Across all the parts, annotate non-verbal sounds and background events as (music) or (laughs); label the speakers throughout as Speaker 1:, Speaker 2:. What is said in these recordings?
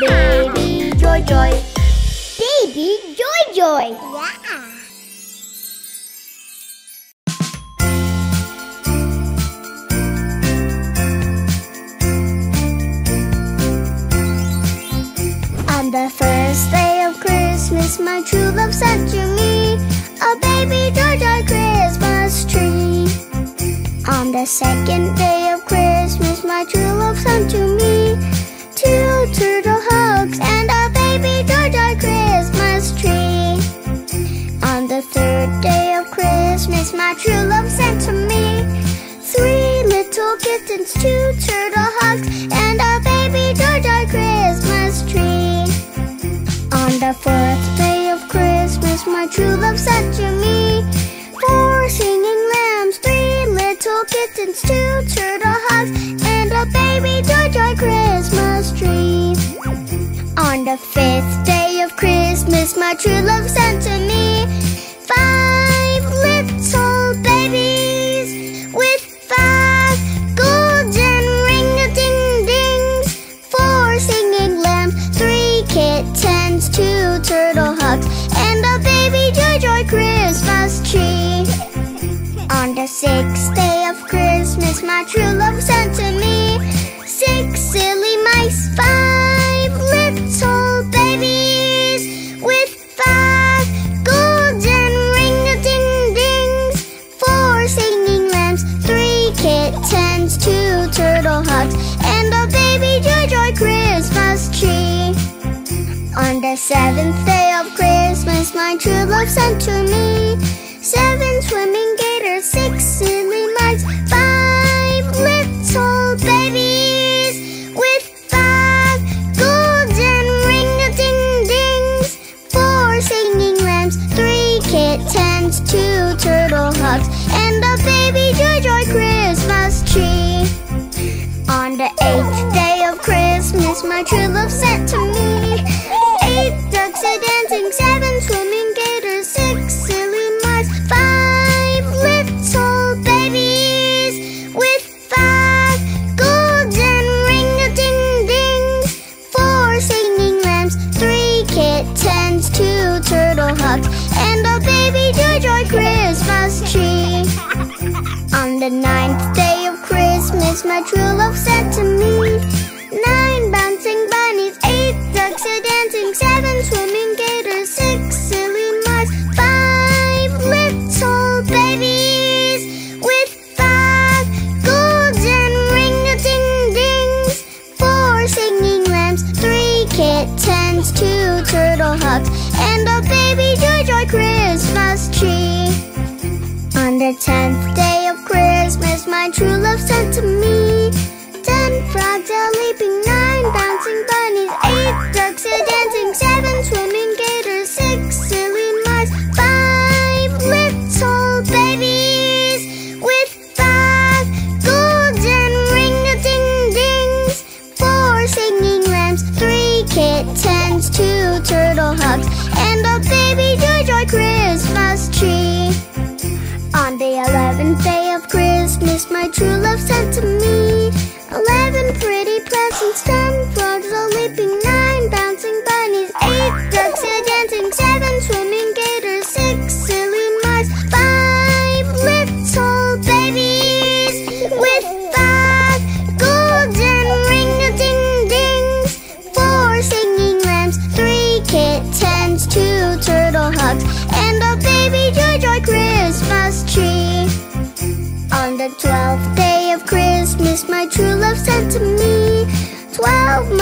Speaker 1: Baby Joy Joy. Baby Joy Joy.
Speaker 2: Yeah. On the first day of Christmas, my true love sent to me a baby Joy Joy Christmas tree. On the second day of Christmas, my true love sent to me two turtle hugs and a baby Joy Christmas tree. On the third day of Christmas, my true love sent to me three little kittens, two turtle hugs, and a baby Joy Christmas tree. On the fourth day of Christmas, my true love sent to me four singing lambs, little kittens, two turtle hugs, and a baby Joy Joy Christmas tree. On the fifth day of Christmas, my true love sent to me five little babies with five golden ring-a-ding-dings, four singing lambs, three kittens, two turtle hugs, and a baby Joy Joy Christmas tree. The sixth day of Christmas, my true love sent to me six silly mice, five little babies with five golden ring-a-ding-dings, four singing lambs, three kittens, two turtle hugs, and a baby Joy Joy Christmas tree. On the seventh day of Christmas, my true love sent to me seven swimming gators, six silly mice, the twelfth day of Christmas, my true love sent to me twelve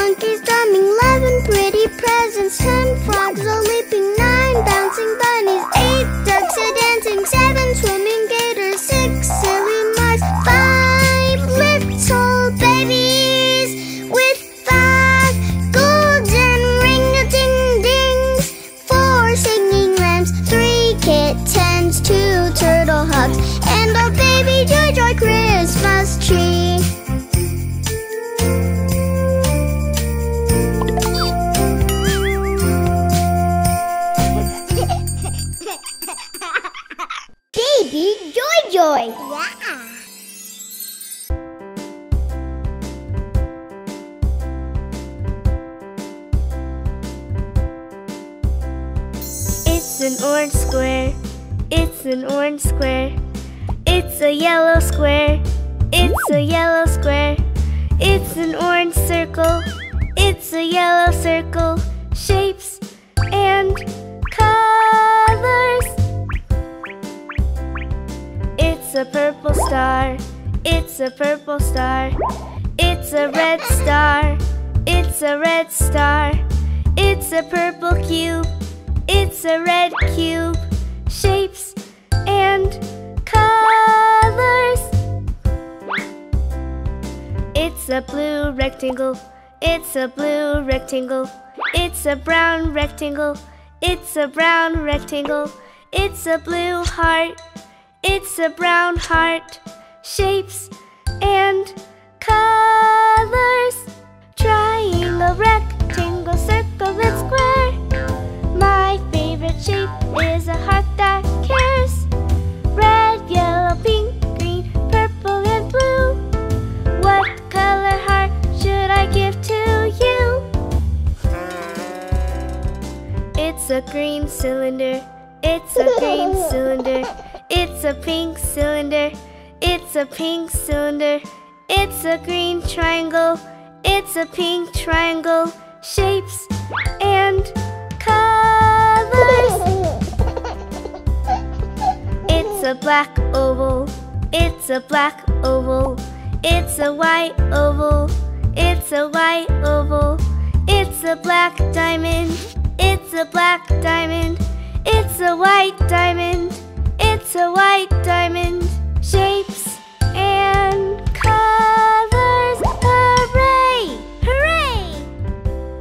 Speaker 3: rectangle. It's a blue heart. It's a brown heart. Shapes and colors. Triangle, rectangle, circle, and square. My favorite shape is a heart a green cylinder. It's a green cylinder. It's a pink cylinder. It's a pink cylinder. It's a green triangle. It's a pink triangle. Shapes and colors. It's a black oval. It's a black oval. It's a white oval. It's a white oval. It's a black diamond. It's a black diamond. It's a white diamond. It's a white diamond. Shapes and colors. Hooray!
Speaker 2: Hooray!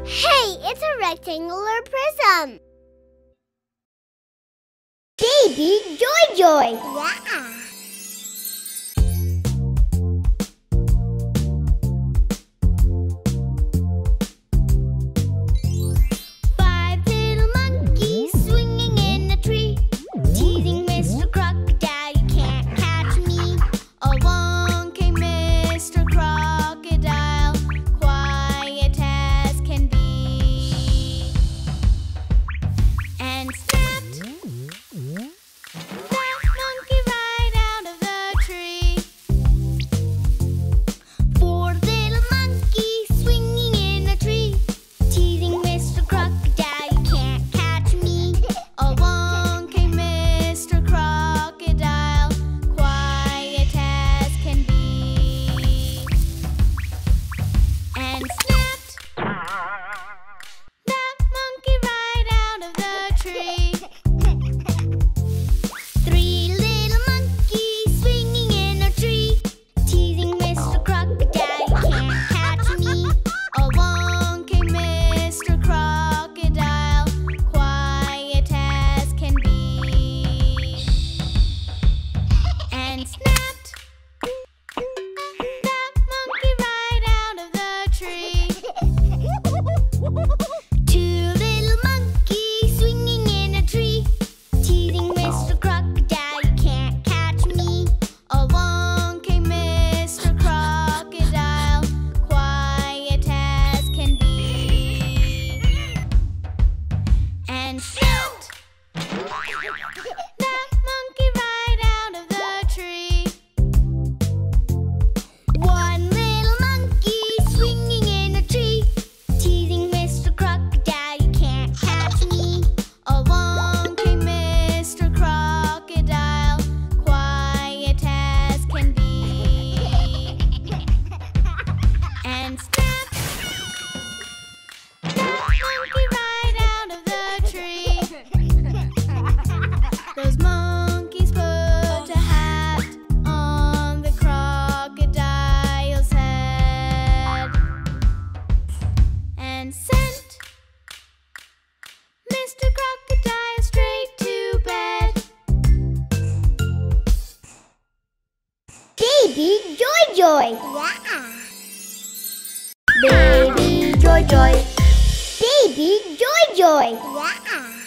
Speaker 2: Hey, it's a rectangular prism. Baby Joy Joy.
Speaker 1: Yeah.
Speaker 2: Joy. Baby Joy Joy.
Speaker 1: Yeah.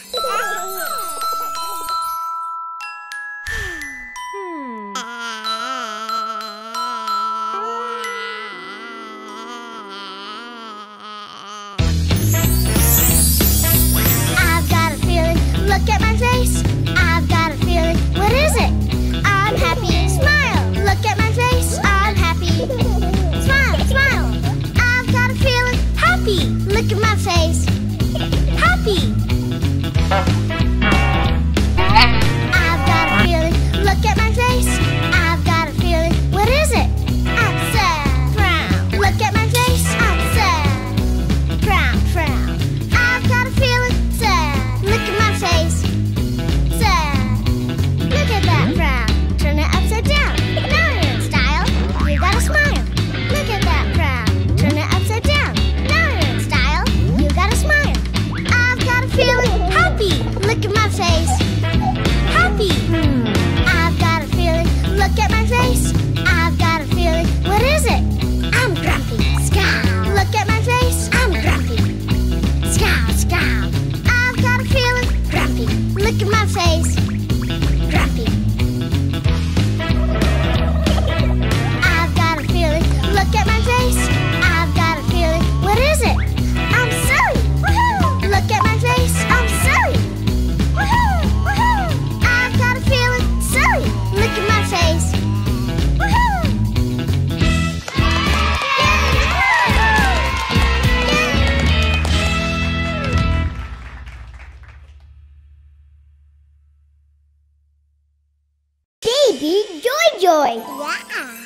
Speaker 2: Enjoy!
Speaker 4: Yeah!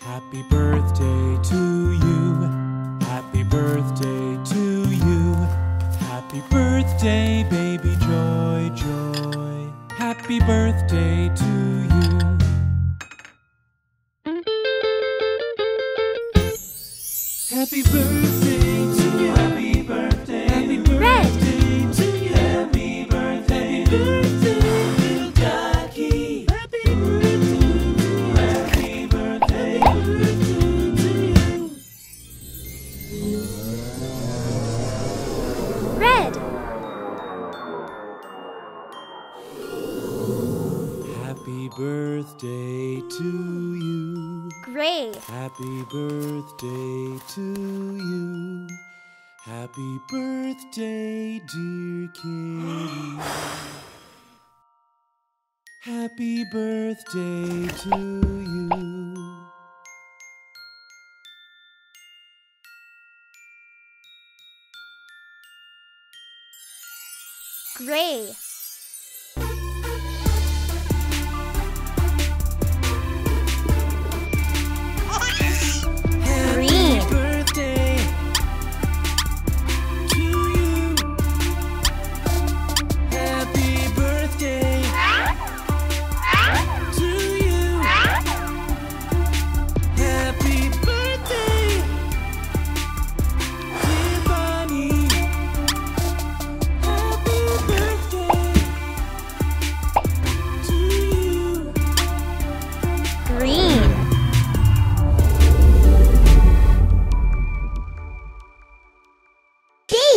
Speaker 5: Happy birthday to you. Happy birthday to you. Happy birthday, baby Joy Joy. Happy birthday to Happy birthday, dear kitty. (gasps) Happy birthday to you.
Speaker 2: Gray.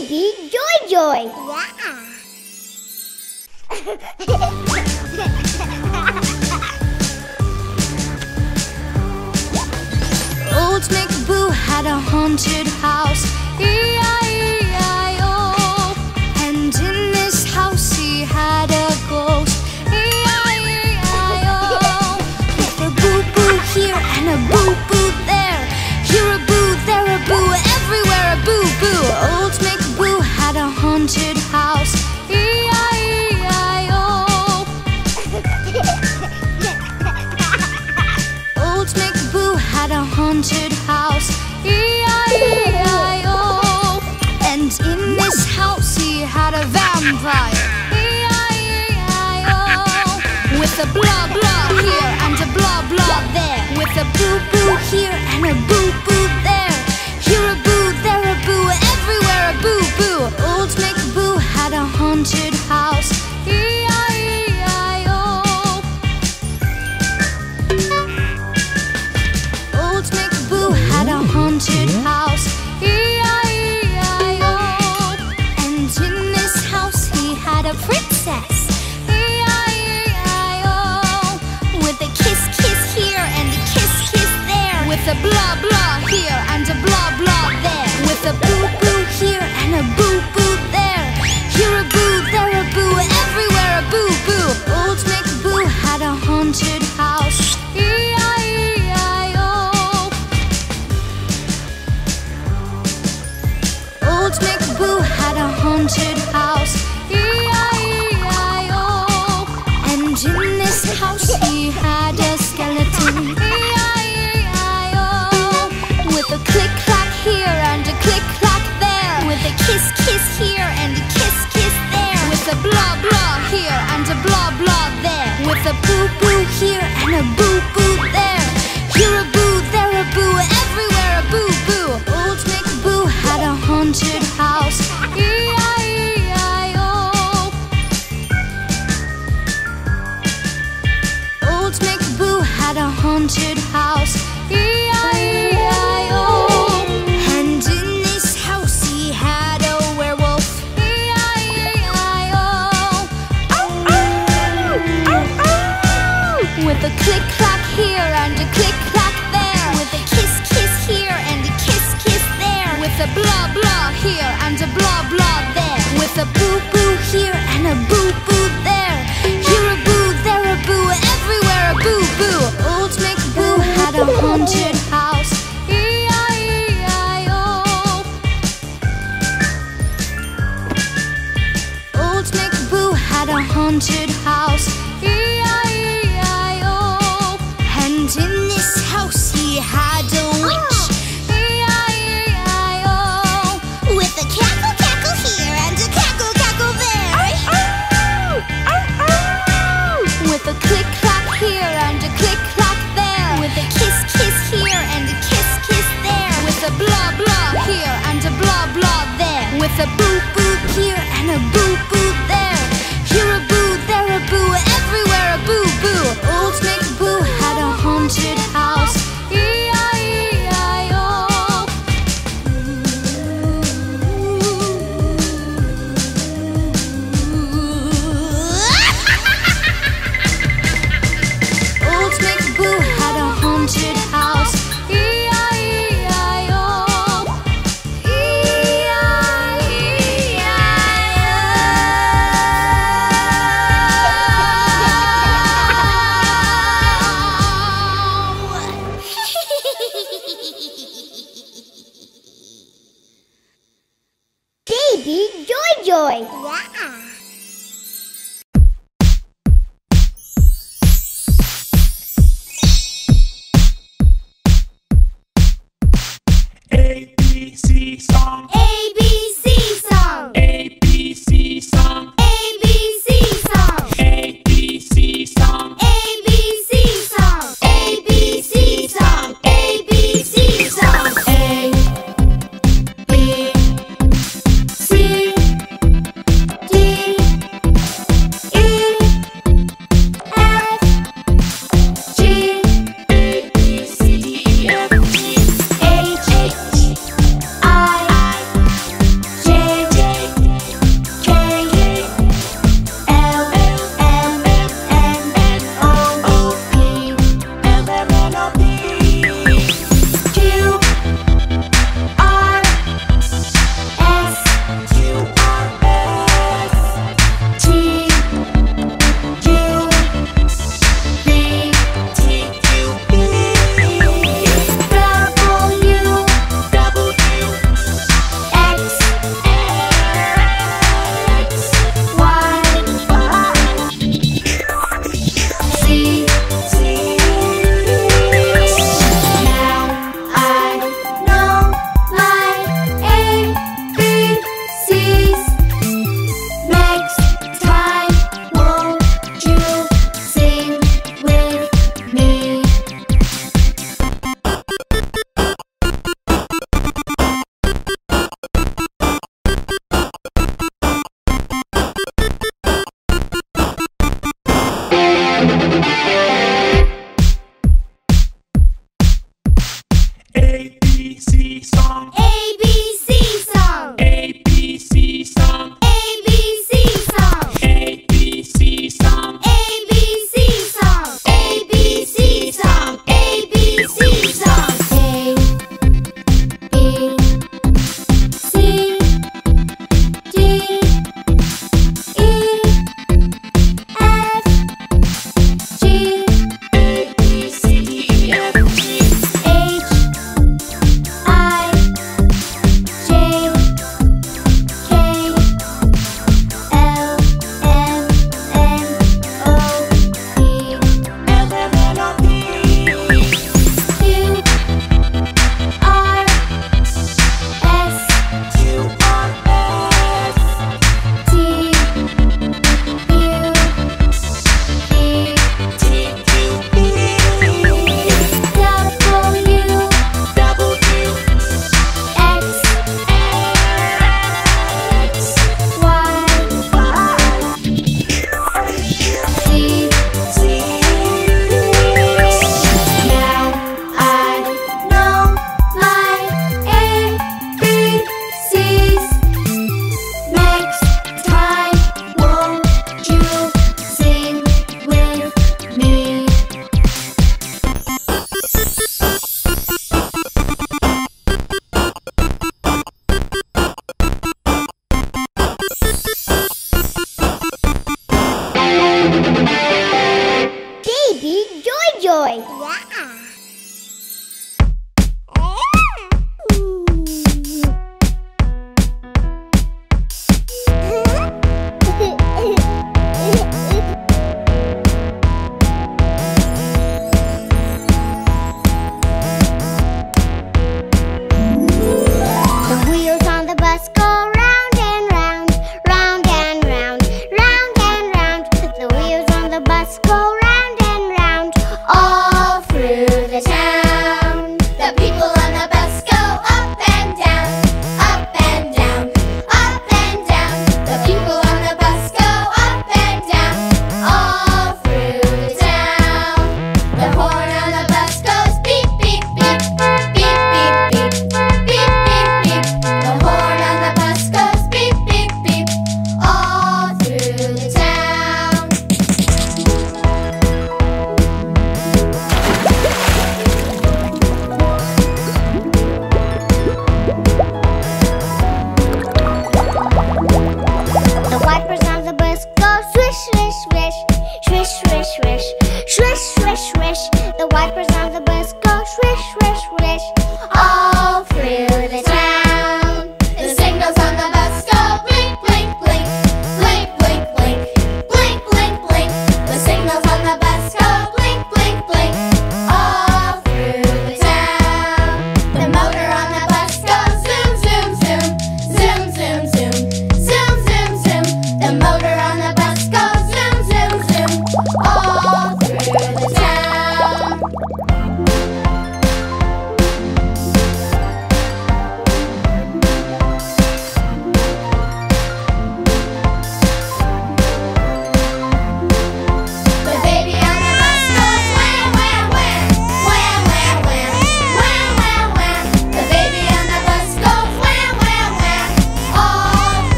Speaker 2: baby Joy Joy.
Speaker 4: Yeah. (laughs)
Speaker 6: Old McBoo had a haunted house. haunted house. E-I-E-I-O. Old McBoo had a haunted house. E-I-E-I-O. And in this house he had a vampire. E-I-E-I-O. With a blah blah here and a blah blah there. With a boo boo here and a boo boo there. haunted house.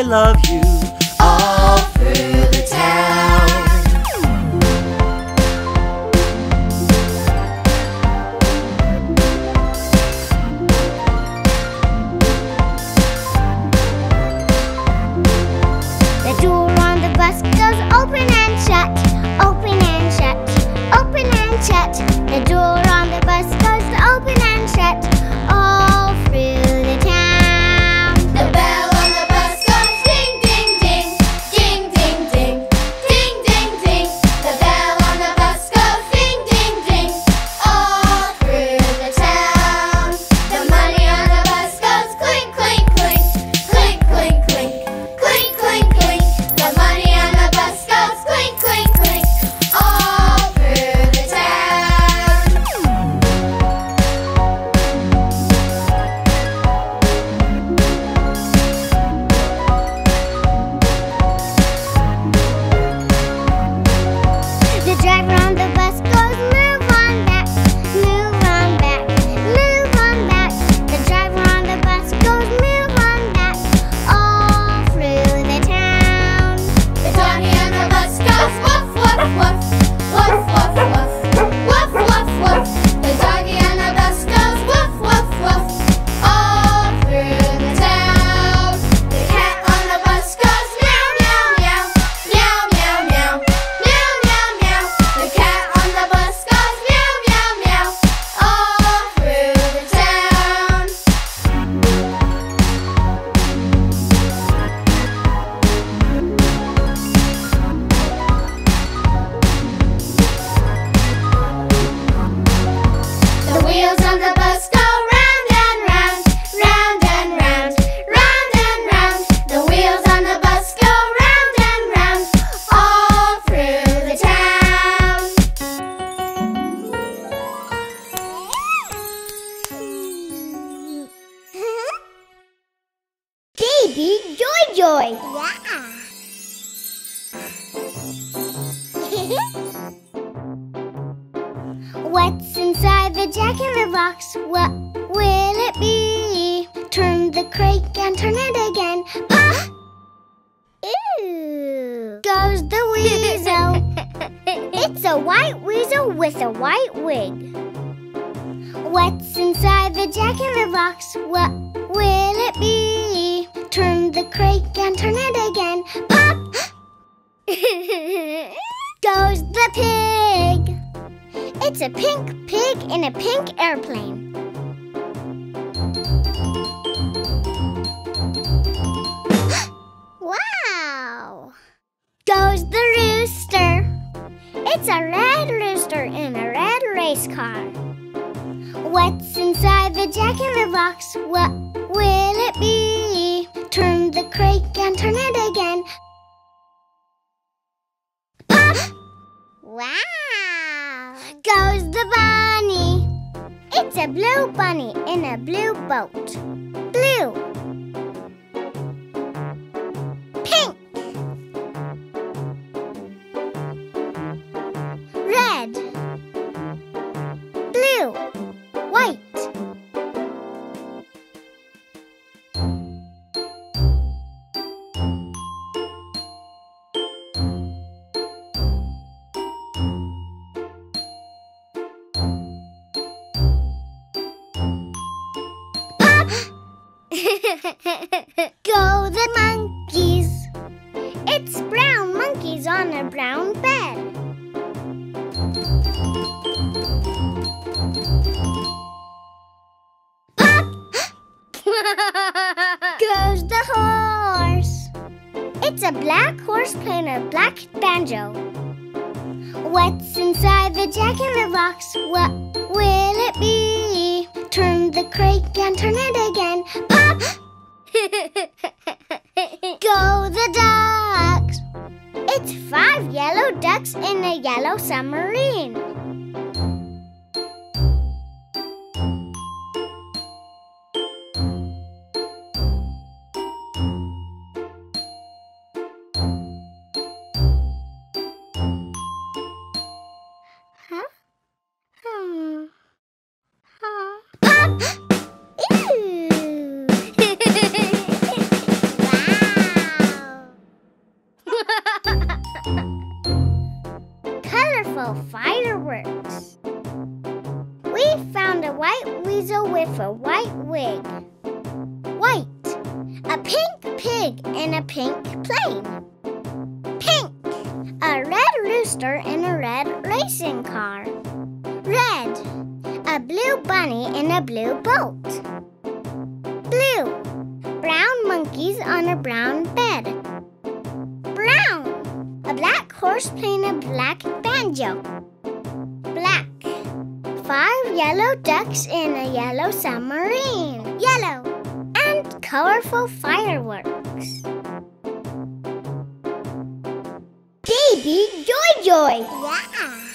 Speaker 6: I
Speaker 1: love you.
Speaker 2: will it be? Turn the crank and turn it again. Pop! Wow! Goes the bunny. It's a blue bunny in a blue boat. Found a white weasel with a white wig. White, a pink pig in a pink plane. Pink, a red rooster in a red racing car. Red, a blue bunny in a blue boat. Blue, brown monkeys on a brown bed. Brown, a black horse playing a black banjo. Five yellow ducks in a yellow submarine. Yellow. And colorful fireworks. Baby Joy Joy. Yeah.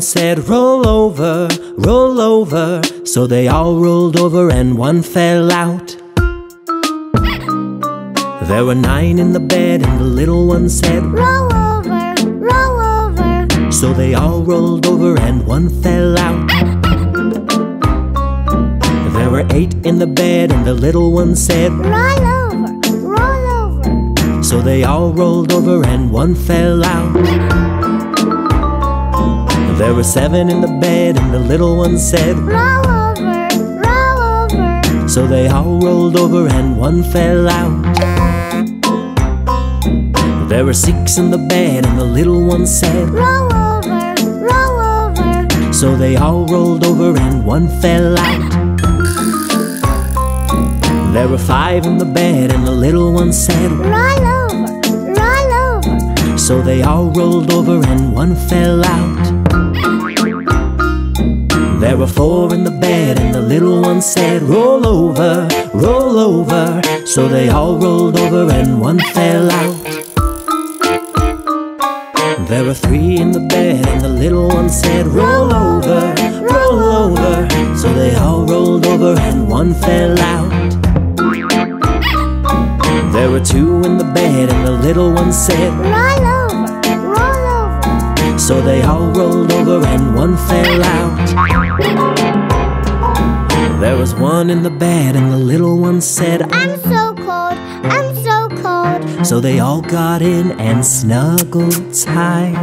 Speaker 6: One
Speaker 5: said, Roll over, roll over. So they all rolled over, and one fell out. There were nine in the bed, and the little one said,
Speaker 2: Roll over, roll over.
Speaker 5: So they all rolled over, and one fell out. There were eight in the bed, and the little one said,
Speaker 2: Roll over, roll over.
Speaker 5: So they all rolled over, and one fell out. There were seven in the bed, and the little one said,
Speaker 2: Roll over, roll over.
Speaker 5: So they all rolled over and one fell out. There were six in the bed and the little one said,
Speaker 2: Roll over, roll over.
Speaker 5: So they all rolled over and one fell out. There were five in the bed and the little one said,
Speaker 2: Roll over, roll over.
Speaker 5: So they all rolled over and one fell out. There were four in the bed and the little one said, Roll over, roll over. So they all rolled over and one fell out. There were three in the bed and the little one said, Roll over, roll over. So they all rolled over and one fell out. There were two in the bed and the little one said, So they all rolled over and one fell out. There was one in the bed and the little one said,
Speaker 2: I'm so cold, I'm so cold.
Speaker 5: So they all got in and snuggled tight.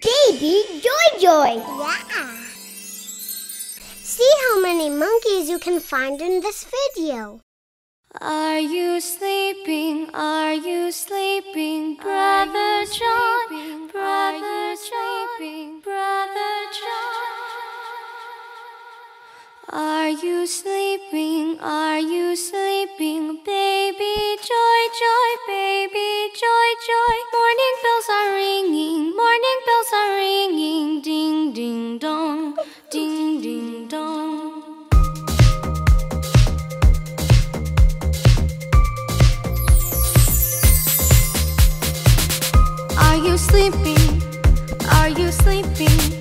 Speaker 2: Baby Joy Joy. Yeah. See how many monkeys you can find in this video.
Speaker 6: Are you sleeping? Are you sleeping, brother John? Brother John, brother John. Are you sleeping? Are you sleeping, baby joy, joy, baby joy, joy? Morning bells are ringing, morning bells are ringing, ding, ding, dong, ding, ding, dong. Are you sleeping? Are you sleeping?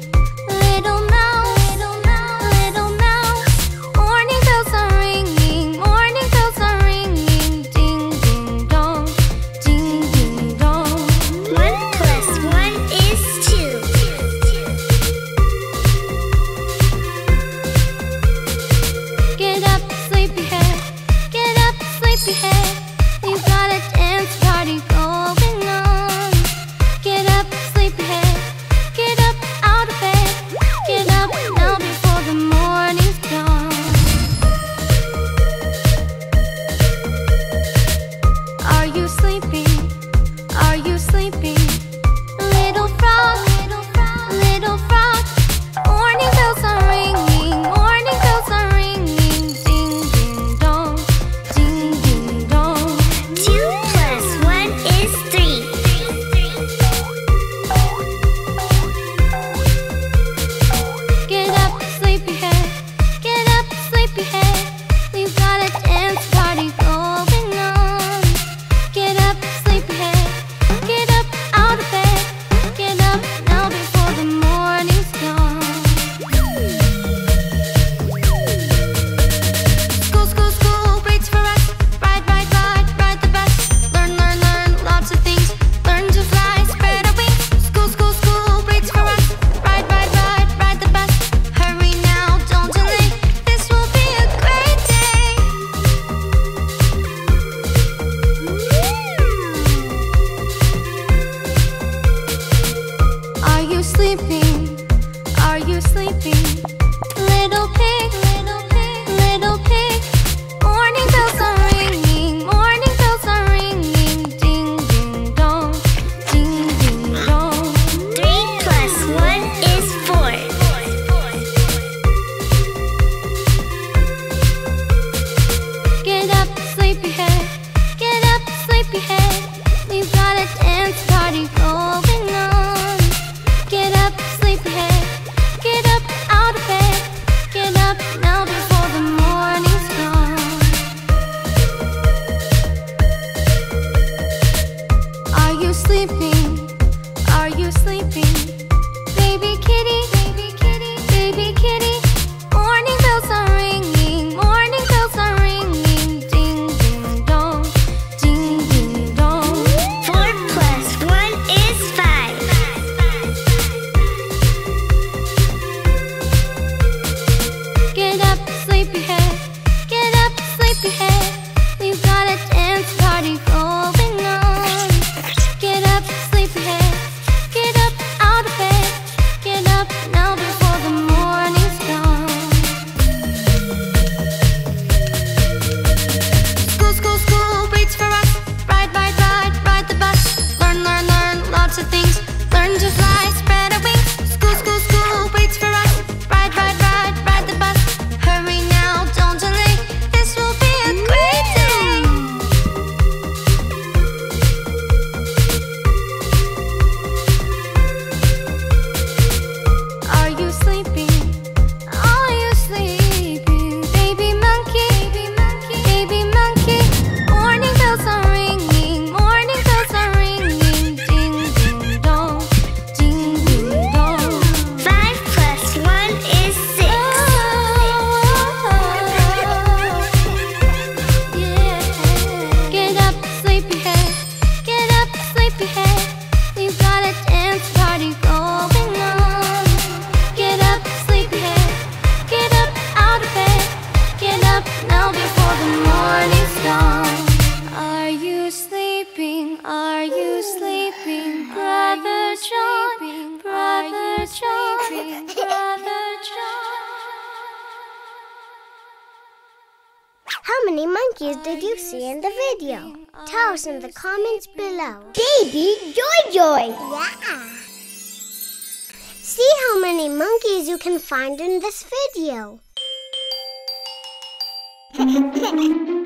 Speaker 1: How many monkeys did you see in the video? Tell us in the comments below. Baby Joy Joy! Yeah! See how many monkeys you can find in this video. (laughs)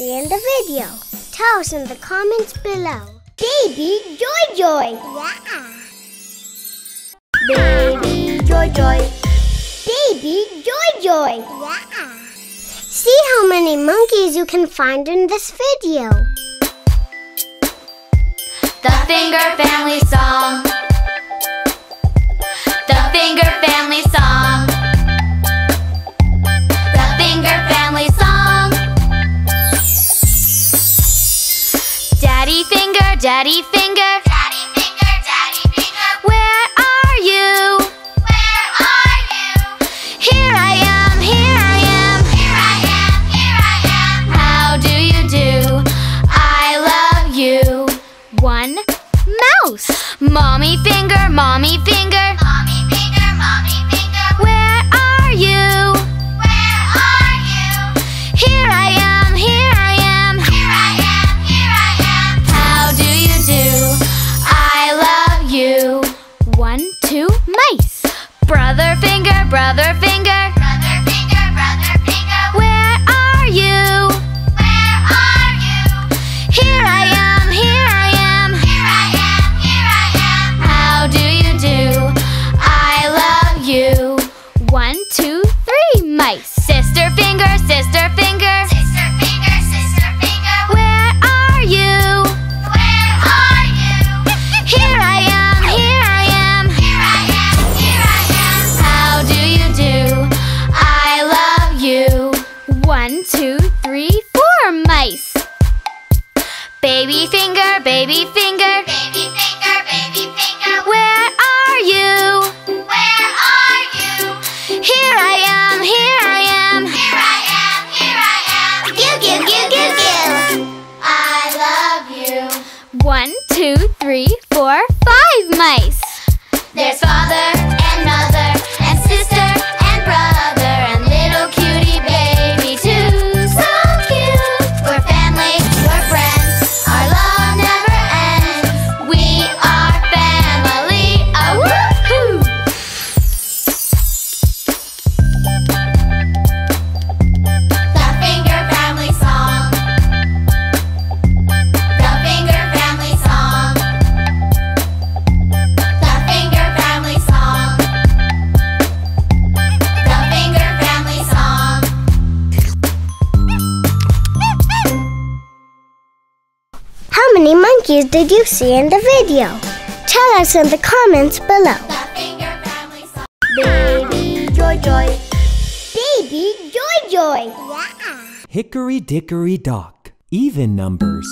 Speaker 2: see in the video? Tell us in the comments below. Baby Joy Joy. Yeah.
Speaker 6: Baby Joy Joy.
Speaker 2: Baby Joy Joy. Yeah. See how many monkeys you can find in this video.
Speaker 1: The Finger Family Song. The Finger Family Song. Daddy Finger. Daddy Finger, Daddy Finger. Where are you? Where are you? Here I am, here I am. Here I am, here I am. How do you do? I love you. One mouse. Mommy finger, mommy finger. Mommy Brother One, two, three, four, mice. Baby finger, baby finger. Baby finger, baby finger. Where are you? Where are you? Here I am, here I am. Here I am, here I am. Giu, giu, giu, giu, giu. I love you. One, two, three, four, five mice. There's father
Speaker 2: monkeys did you see in the video? Tell us in the comments below.
Speaker 1: The Finger Family Song.
Speaker 6: Baby Joy Joy.
Speaker 2: Baby Joy Joy. Yeah.
Speaker 5: Hickory dickory dock. Even numbers.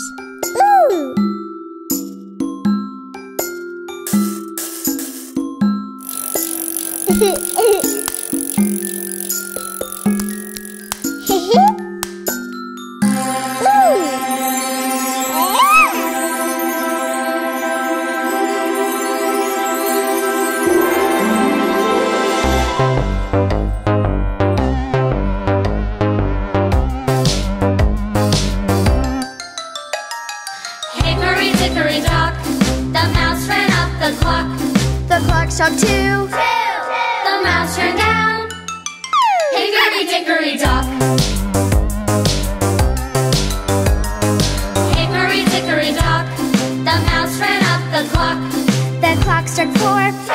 Speaker 1: Hickory dickory dock. Hickory dickory dock. The mouse ran up the clock.
Speaker 6: The clock struck four.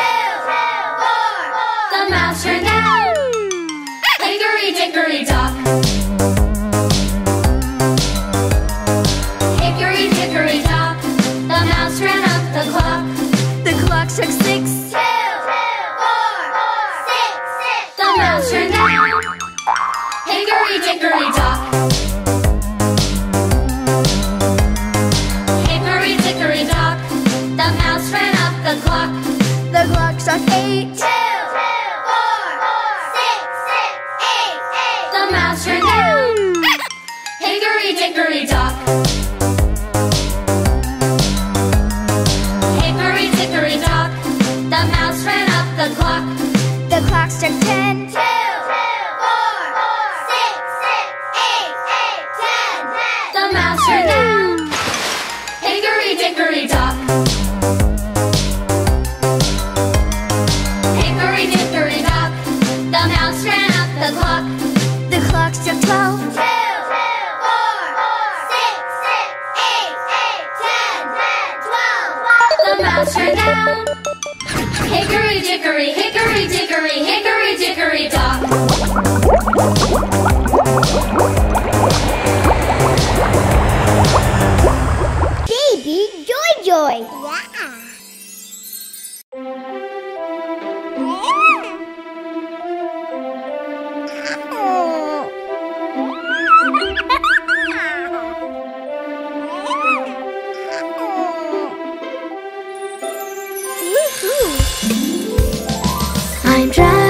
Speaker 6: I'm driving,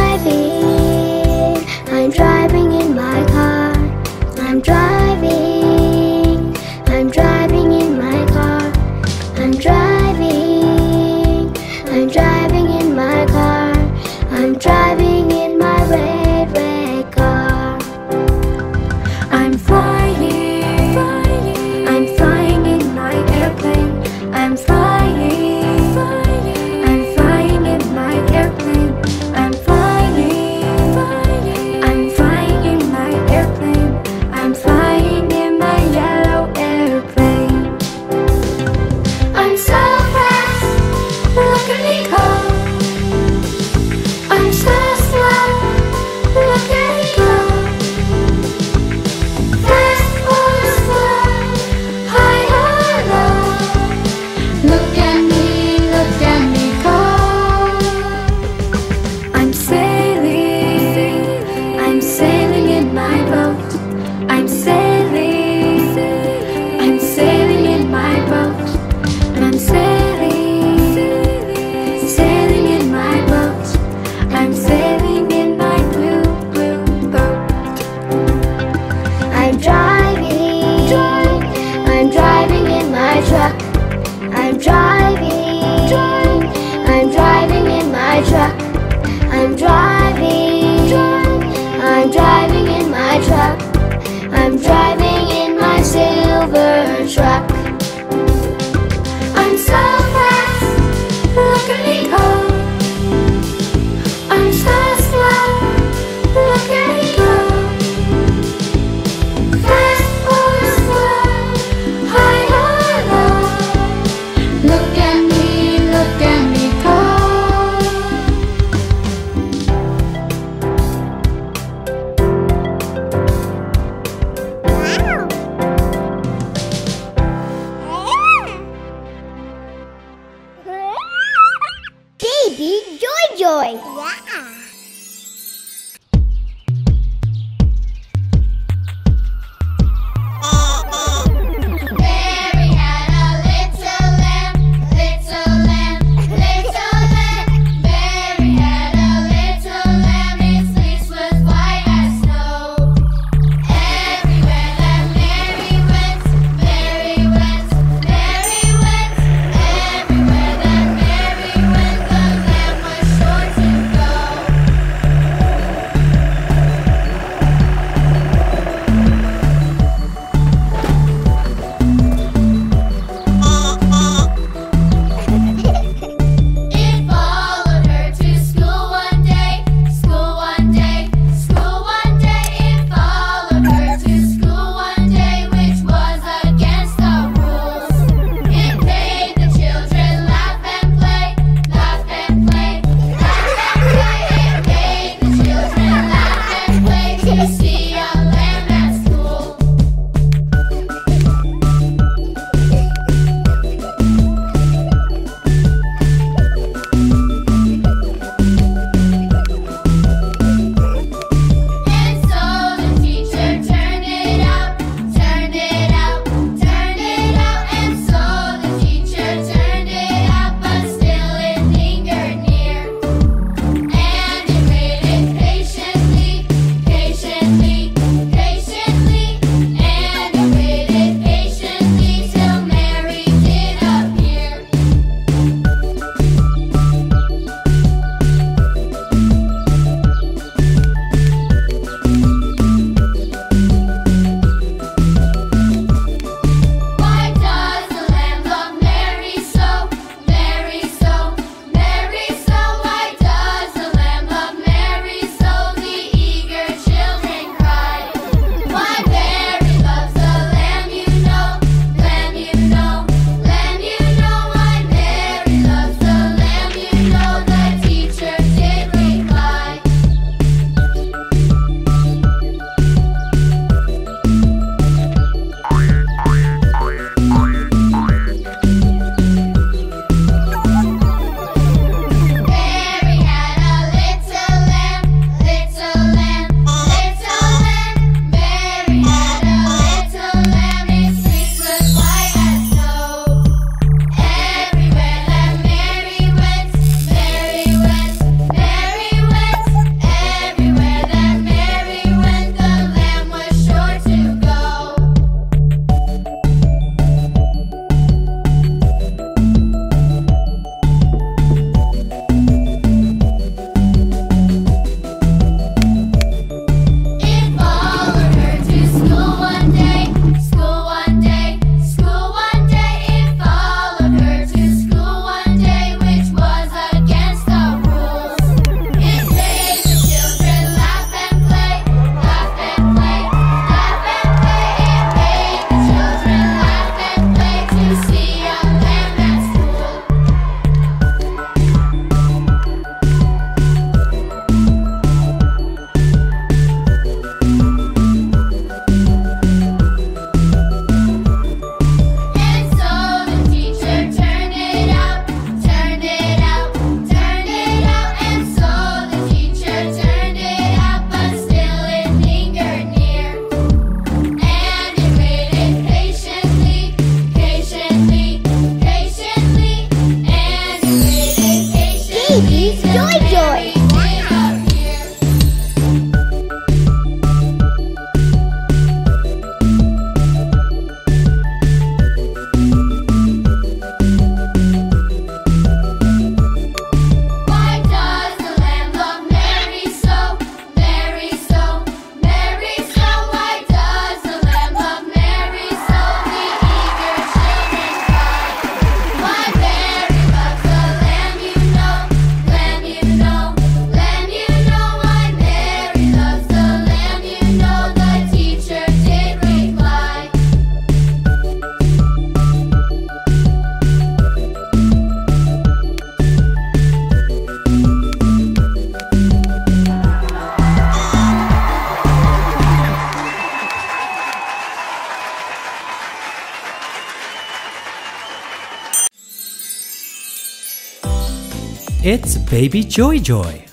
Speaker 5: It's Baby Joy Joy.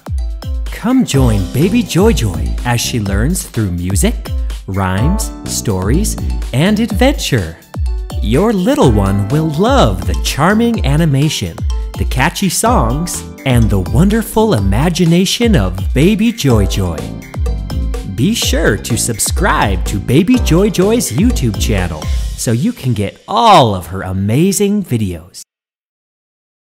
Speaker 5: Come join Baby Joy Joy as she learns through music, rhymes, stories, and adventure. Your little one will love the charming animation, the catchy songs, and the wonderful imagination of Baby Joy Joy. Be sure to subscribe to Baby Joy Joy's YouTube channel so you can get all of her amazing videos.